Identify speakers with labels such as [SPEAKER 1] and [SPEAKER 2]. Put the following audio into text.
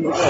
[SPEAKER 1] um,